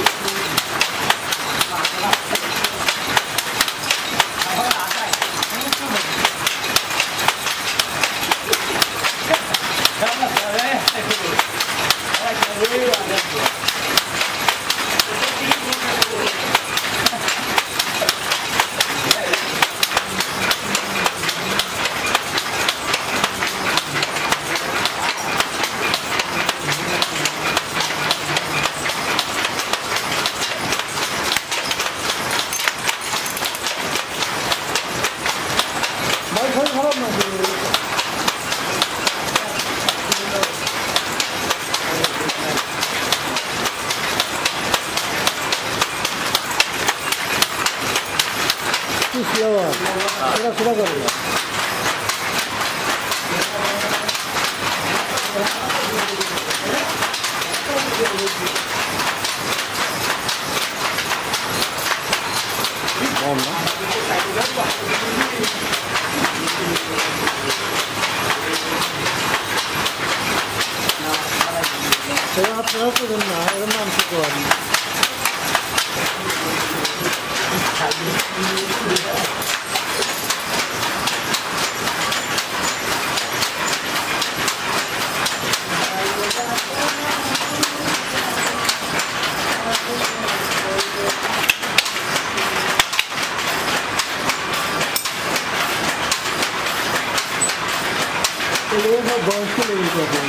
Thank you. フラワーこれが暗がりだもんな。제가 들었거든 요. 이런 마음 쓰고 왔 네. করেন এগুলো সব বয়স্ক লেগে যাবে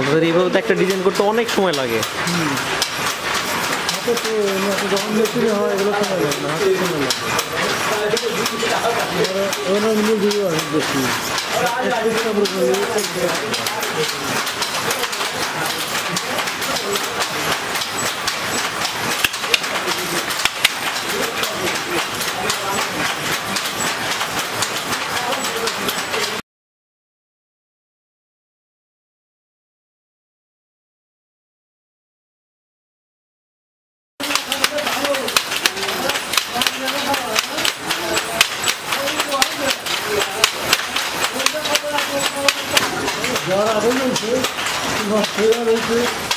আপনাদের এইভাবে তো একটা ডিজাইন করতে অনেক সময় লাগে হাতে তো এমনি যখন মেশিনে হয় এগুলো সময় লাগে না হাতে সময় লাগে এগুলো মুরগি অনেক বেশি Onde nós temos né?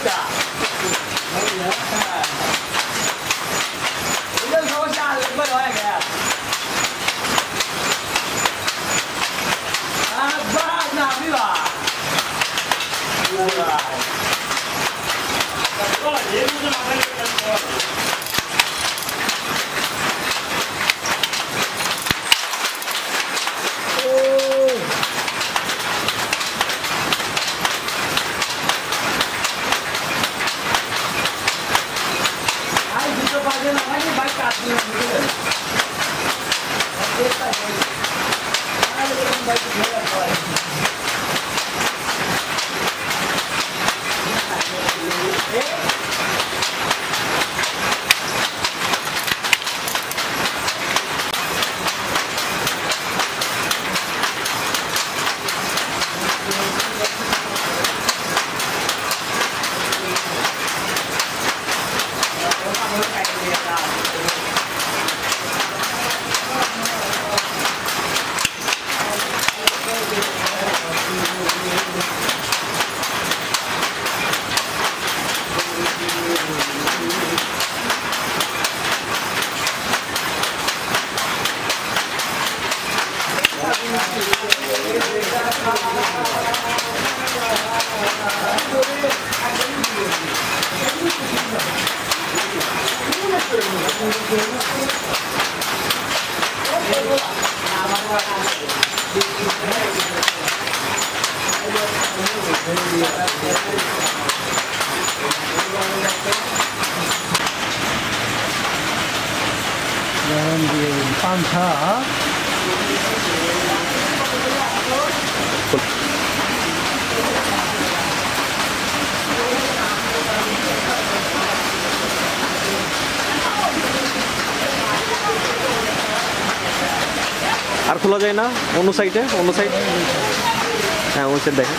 있다. 반찬 খোলা যায় না অন্য সাইডে অন্য সাইড। হ্যাঁ অন্য সাইড দেখেন।